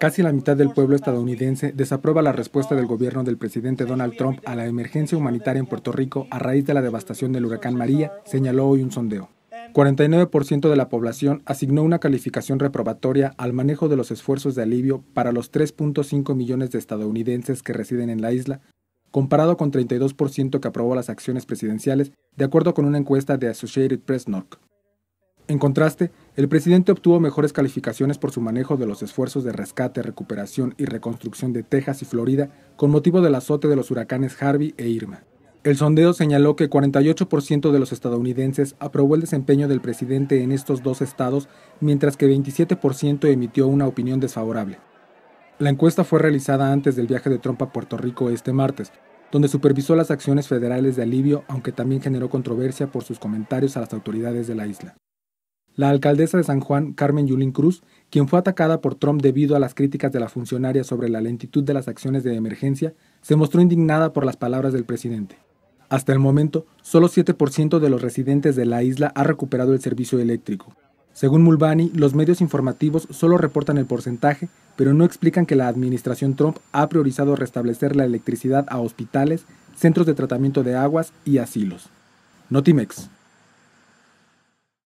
Casi la mitad del pueblo estadounidense desaprueba la respuesta del gobierno del presidente Donald Trump a la emergencia humanitaria en Puerto Rico a raíz de la devastación del huracán María, señaló hoy un sondeo. 49% de la población asignó una calificación reprobatoria al manejo de los esfuerzos de alivio para los 3.5 millones de estadounidenses que residen en la isla, comparado con 32% que aprobó las acciones presidenciales, de acuerdo con una encuesta de Associated Press NORC. En contraste, el presidente obtuvo mejores calificaciones por su manejo de los esfuerzos de rescate, recuperación y reconstrucción de Texas y Florida con motivo del azote de los huracanes Harvey e Irma. El sondeo señaló que 48% de los estadounidenses aprobó el desempeño del presidente en estos dos estados, mientras que 27% emitió una opinión desfavorable. La encuesta fue realizada antes del viaje de Trump a Puerto Rico este martes, donde supervisó las acciones federales de alivio, aunque también generó controversia por sus comentarios a las autoridades de la isla. La alcaldesa de San Juan, Carmen Yulín Cruz, quien fue atacada por Trump debido a las críticas de la funcionaria sobre la lentitud de las acciones de emergencia, se mostró indignada por las palabras del presidente. Hasta el momento, solo 7% de los residentes de la isla ha recuperado el servicio eléctrico. Según Mulvani, los medios informativos solo reportan el porcentaje, pero no explican que la administración Trump ha priorizado restablecer la electricidad a hospitales, centros de tratamiento de aguas y asilos. Notimex.